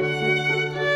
Música